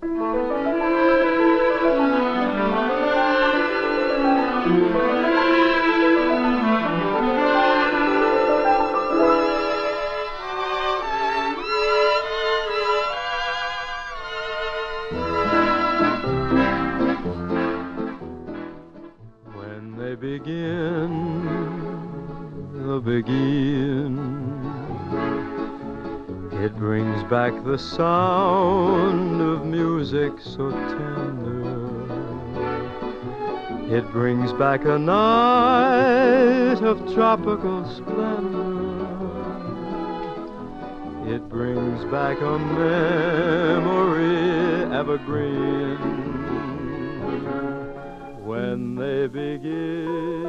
When they begin, the Beguine, it brings back the sound of music so tender. It brings back a night of tropical splendor. It brings back a memory evergreen when they begin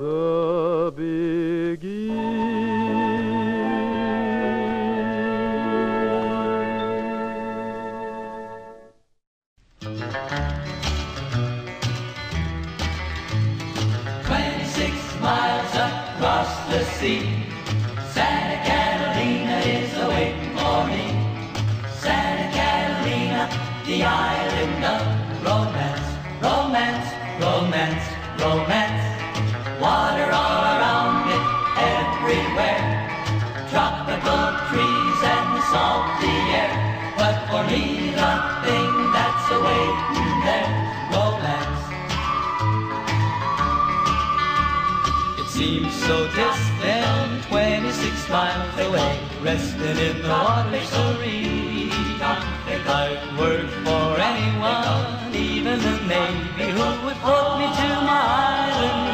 the Beguine. The island of romance, romance, romance, romance. Water all around it, everywhere. Tropical trees and salty air. Miles away, resting in the water serene. I'd work for anyone, even the Navy, who would put me to my island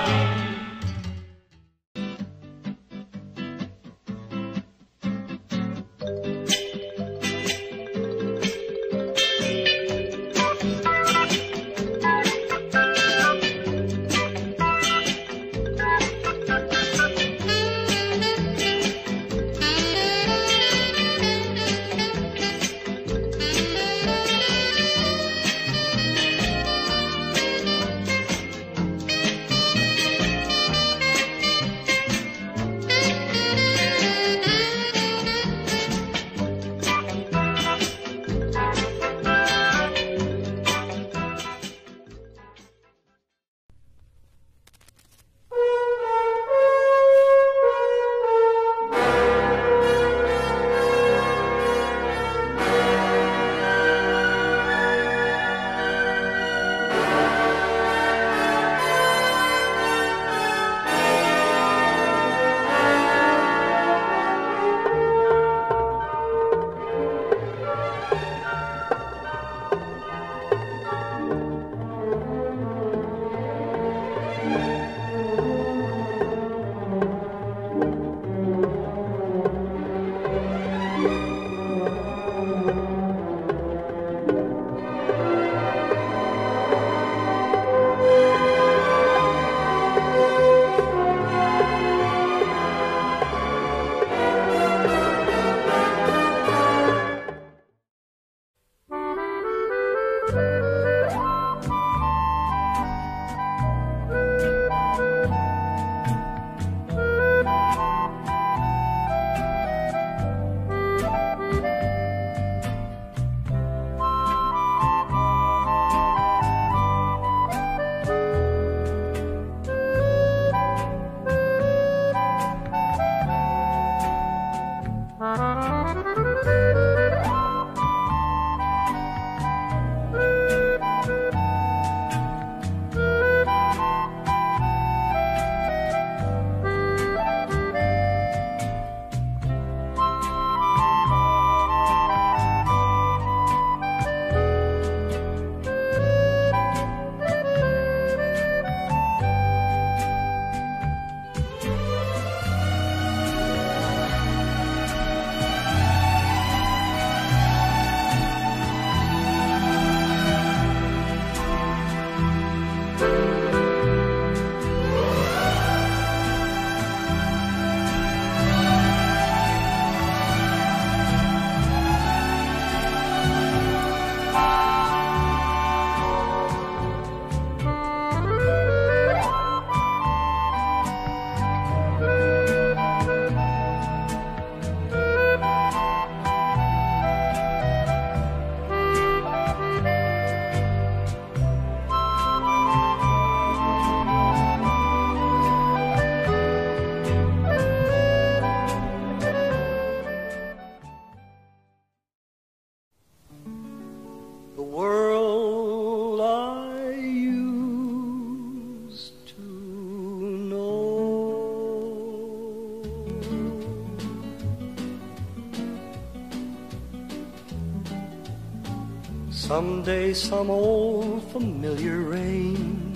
Someday some old familiar rain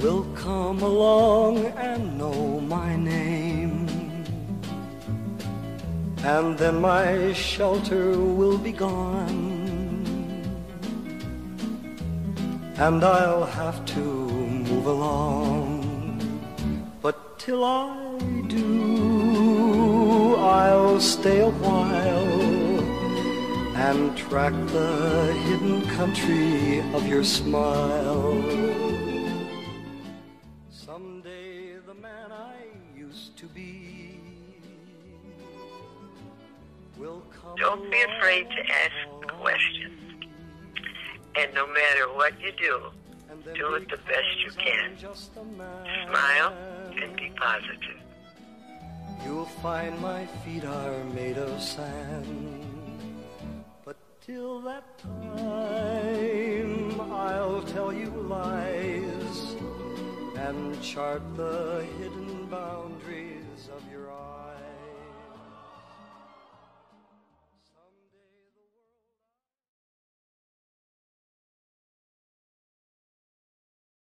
will come along and know my name. And then my shelter will be gone. And I'll have to move along. But till I do, I'll stay a while and track the hidden country of your smile. Someday the man I used to be will come. Don't be afraid to ask questions. And no matter what you do, do it the best you can. Smile and be positive. You'll find my feet are made of sand. Till that time, I'll tell you lies and chart the hidden boundaries of your eyes.